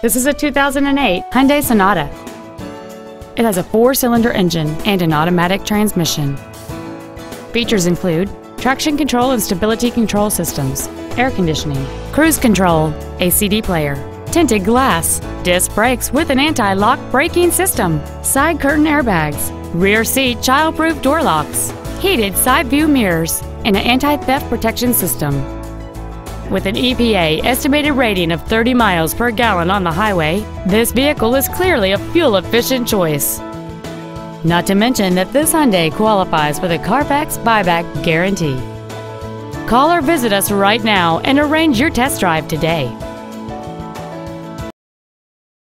This is a 2008 Hyundai Sonata. It has a four-cylinder engine and an automatic transmission. Features include traction control and stability control systems, air conditioning, cruise control, a CD player, tinted glass, disc brakes with an anti-lock braking system, side curtain airbags, rear seat child-proof door locks, heated side view mirrors, and an anti-theft protection system. With an EPA estimated rating of 30 miles per gallon on the highway, this vehicle is clearly a fuel-efficient choice. Not to mention that this Hyundai qualifies for the Carfax buyback guarantee. Call or visit us right now and arrange your test drive today.